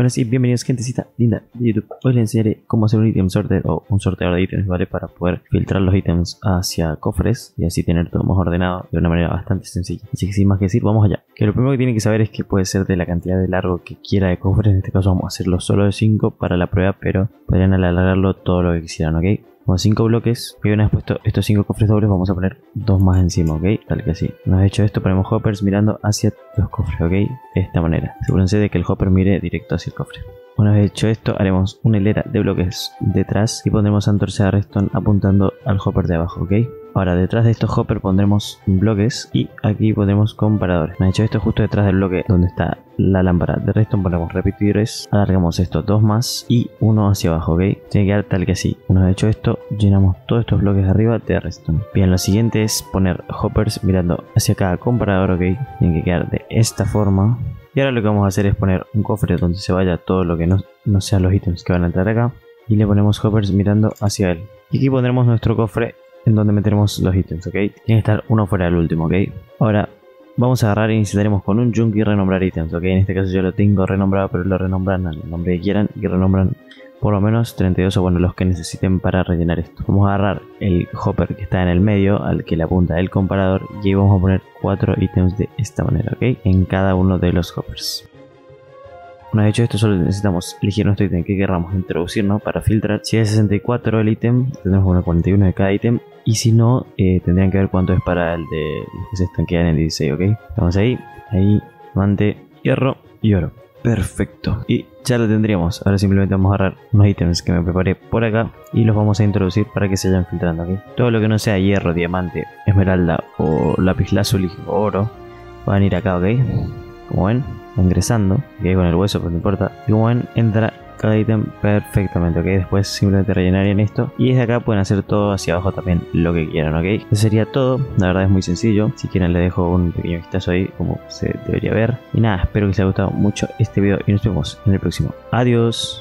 Bueno, sí, bienvenidos gentecita linda de YouTube. Hoy les enseñaré cómo hacer un item sorter o un sorteador de ítems, ¿vale? Para poder filtrar los ítems hacia cofres y así tener todo más ordenado de una manera bastante sencilla. Así que sin más que decir, vamos allá. Que lo primero que tienen que saber es que puede ser de la cantidad de largo que quiera de cofres. En este caso vamos a hacerlo solo de 5 para la prueba, pero podrían alargarlo todo lo que quisieran, ¿ok? Con 5 bloques, y una vez puesto estos 5 cofres dobles, vamos a poner dos más encima, ¿ok? Tal que así. Una vez hecho esto, ponemos hoppers mirando hacia los cofres, ¿ok? De esta manera. Asegúrense de que el hopper mire directo hacia el cofre. Una vez hecho esto, haremos una hilera de bloques detrás y pondremos antorcha de redstone apuntando al hopper de abajo, ¿ok? Ahora, detrás de estos hoppers pondremos bloques y aquí pondremos comparadores. Una vez hecho esto, justo detrás del bloque donde está la lámpara de redstone ponemos repetidores, alargamos estos dos más y uno hacia abajo, ¿ok? Tiene que quedar tal que así. Una vez hecho esto, llenamos todos estos bloques de arriba de redstone. Bien, lo siguiente es poner hoppers mirando hacia cada comparador, ¿ok? Tienen que quedar de esta forma. Y ahora lo que vamos a hacer es poner un cofre donde se vaya todo lo que no, no sean los ítems que van a entrar acá. Y le ponemos hoppers mirando hacia él. Y aquí pondremos nuestro cofre en donde meteremos los ítems, ¿ok? Tiene que estar uno fuera del último, ¿ok? Ahora vamos a agarrar e iniciaremos con un junk y renombrar ítems, ¿ok? En este caso yo lo tengo renombrado, pero lo renombran al nombre que quieran y renombran por lo menos 32 o bueno los que necesiten para rellenar esto. Vamos a agarrar el hopper que está en el medio al que le apunta el comparador y vamos a poner 4 ítems de esta manera, ¿ok? En cada uno de los hoppers. Una vez hecho esto, solo necesitamos elegir nuestro ítem que queramos introducir ¿no? para filtrar. Si es 64 el ítem, tendremos una 41 de cada ítem. Y si no, eh, tendrían que ver cuánto es para el de los que se estanquean en el 16, ¿ok? Vamos ahí, ahí, diamante, hierro y oro. Perfecto. Y ya lo tendríamos. Ahora simplemente vamos a agarrar unos ítems que me preparé por acá y los vamos a introducir para que se vayan filtrando, ¿ok? Todo lo que no sea hierro, diamante, esmeralda o lápiz lazuli o oro van a ir acá, ¿ok? Como ven, ingresando, que con el hueso, pero no importa. Y como ven, entra cada ítem perfectamente, ok. Después simplemente rellenarían esto. Y desde acá pueden hacer todo hacia abajo también lo que quieran, ok. Eso sería todo. La verdad es muy sencillo. Si quieren, les dejo un pequeño vistazo ahí, como se debería ver. Y nada, espero que les haya gustado mucho este video y nos vemos en el próximo. Adiós.